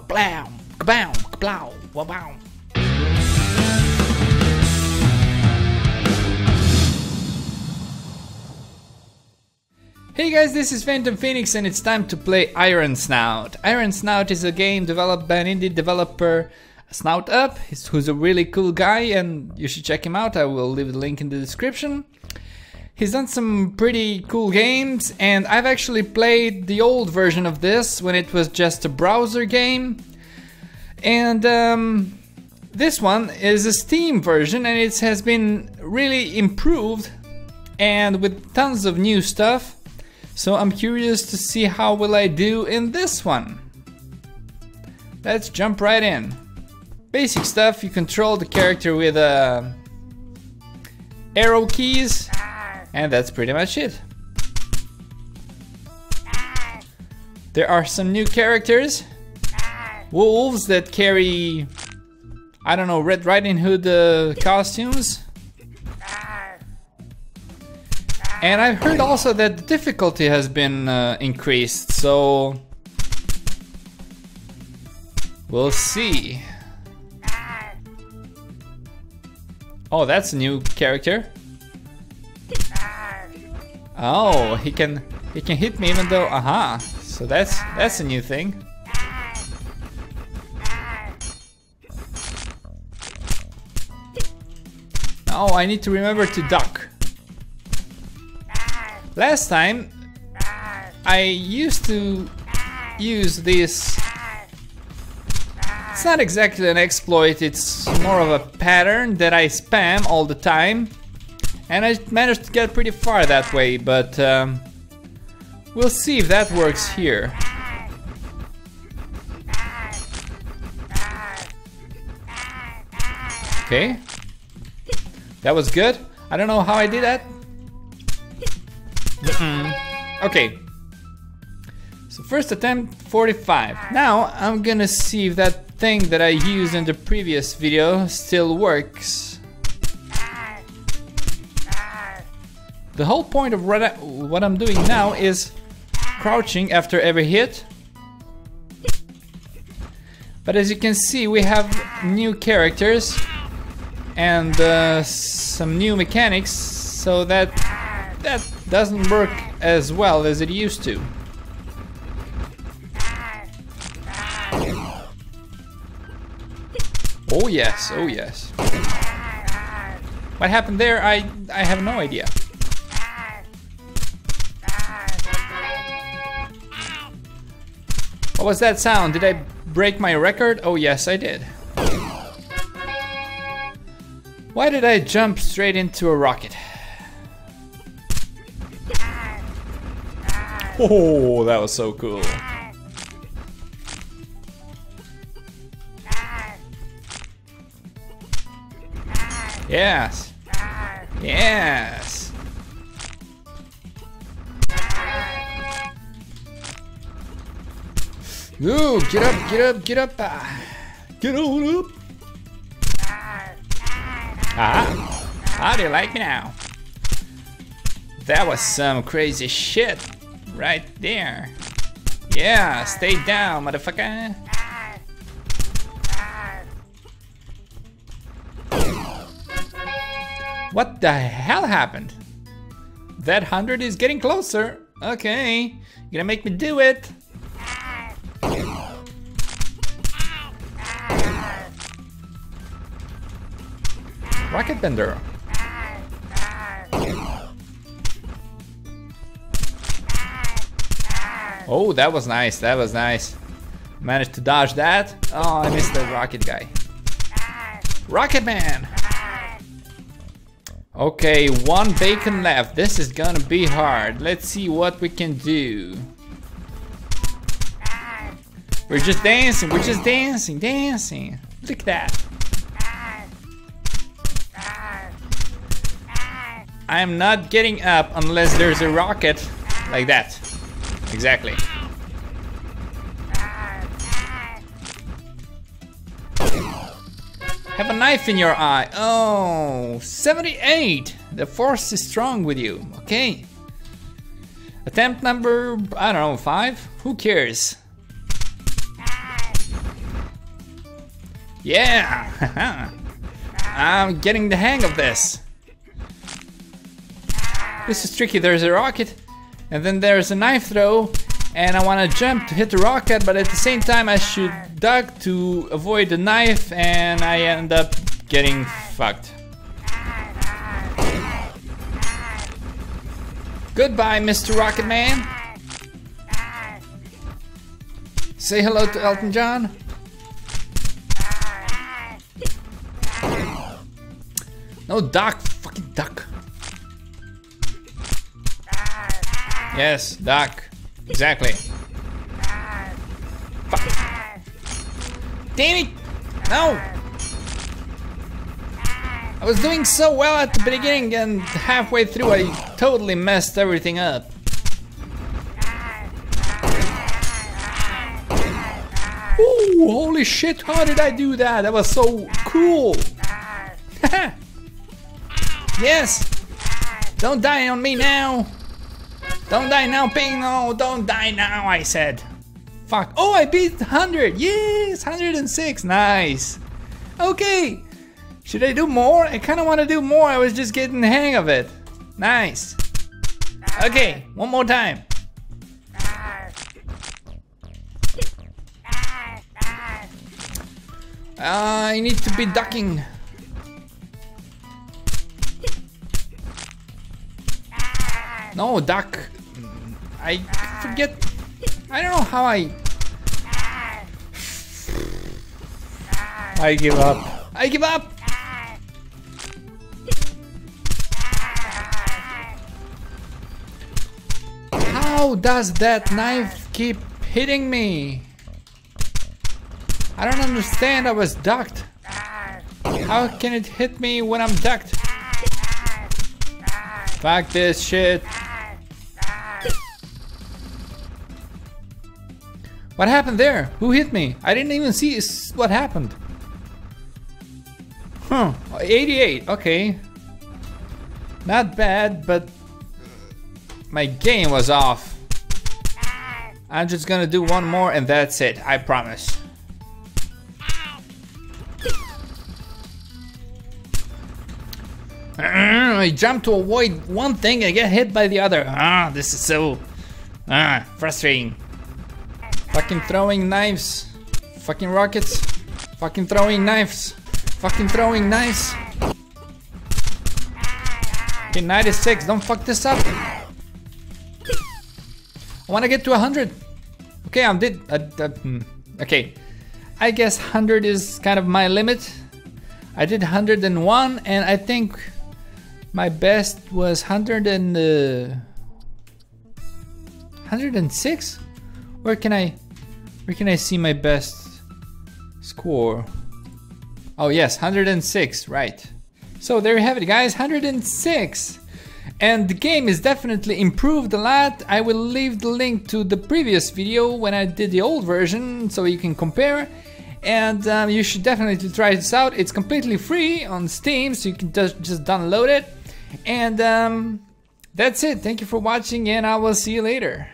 blow, blow, blow, blow, blow. Hey guys, this is Phantom Phoenix and it's time to play Iron Snout. Iron Snout is a game developed by an indie developer, Snout Up, who's a really cool guy and you should check him out. I will leave the link in the description. He's done some pretty cool games and I've actually played the old version of this when it was just a browser game. And um, this one is a Steam version and it has been really improved and with tons of new stuff. So I'm curious to see how will I do in this one. Let's jump right in. Basic stuff, you control the character with uh, arrow keys and that's pretty much it. There are some new characters. Wolves that carry, I don't know, Red Riding Hood uh, costumes. And I've heard also that the difficulty has been uh, increased, so we'll see. Oh, that's a new character. Oh, he can he can hit me even though aha. So that's that's a new thing. Oh, I need to remember to duck. Last time I used to use this it's not exactly an exploit, it's more of a pattern that I spam all the time. And I managed to get pretty far that way, but um, we'll see if that works here. Okay. That was good. I don't know how I did that. Okay. So first attempt 45. Now I'm gonna see if that thing that I used in the previous video still works. The whole point of what, I, what I'm doing now is crouching after every hit. But as you can see we have new characters and uh, some new mechanics so that that doesn't work as well as it used to. Oh yes, oh yes. What happened there, I, I have no idea. What was that sound? Did I break my record? Oh yes, I did. Why did I jump straight into a rocket? Oh, that was so cool. Yes. Yes. Ooh, get up, get up, get up. Ah. Get on up. Ah, how do you like me now? That was some crazy shit right there. Yeah, stay down, motherfucker. What the hell happened? That hundred is getting closer. Okay, you're gonna make me do it. Rocket Bender. Oh, that was nice, that was nice. Managed to dodge that. Oh, I missed the rocket guy. Rocket Man! Okay, one bacon left. This is gonna be hard. Let's see what we can do. We're just dancing, we're just dancing, dancing. Look at that. I'm not getting up unless there's a rocket like that. Exactly. Have a knife in your eye. Oh, 78. The force is strong with you. Okay. Attempt number, I don't know, five? Who cares? Yeah! I'm getting the hang of this. This is tricky. There's a rocket, and then there's a knife throw, and I want to jump to hit the rocket, but at the same time I should duck to avoid the knife, and I end up getting fucked. Goodbye, Mr. Rocket Man. Say hello to Elton John. No, duck. Fucking duck. Yes, duck. Exactly. Damn it! No! I was doing so well at the beginning and halfway through I totally messed everything up. Ooh, holy shit, how did I do that? That was so cool! yes! Don't die on me now! Don't die now, Ping! No, don't die now, I said. Fuck. Oh, I beat 100! Yes! 106! Nice! Okay! Should I do more? I kind of want to do more. I was just getting the hang of it. Nice. Okay, one more time. I need to be ducking. No, duck. I forget. I don't know how I. I give up. I give up. How does that knife keep hitting me? I don't understand, I was ducked. How can it hit me when I'm ducked? Fuck this shit. What happened there? Who hit me? I didn't even see what happened. Huh, 88, okay. Not bad, but my game was off. I'm just gonna do one more and that's it, I promise. I jump to avoid one thing and get hit by the other. Ah, this is so ah, frustrating. Fucking throwing knives. Fucking rockets. Fucking throwing knives. Fucking throwing knives. Okay, 96, don't fuck this up. I wanna get to 100. Okay, I'm did. Uh, uh, hmm. Okay, I guess 100 is kind of my limit. I did 101, and I think my best was 100 and uh, 106. Where can I, where can I see my best score? Oh yes, 106. Right. So there you have it, guys. 106 and the game is definitely improved a lot. I will leave the link to the previous video when I did the old version so you can compare and um, you should definitely try this out. It's completely free on Steam so you can just, download it and um, that's it. Thank you for watching and I will see you later.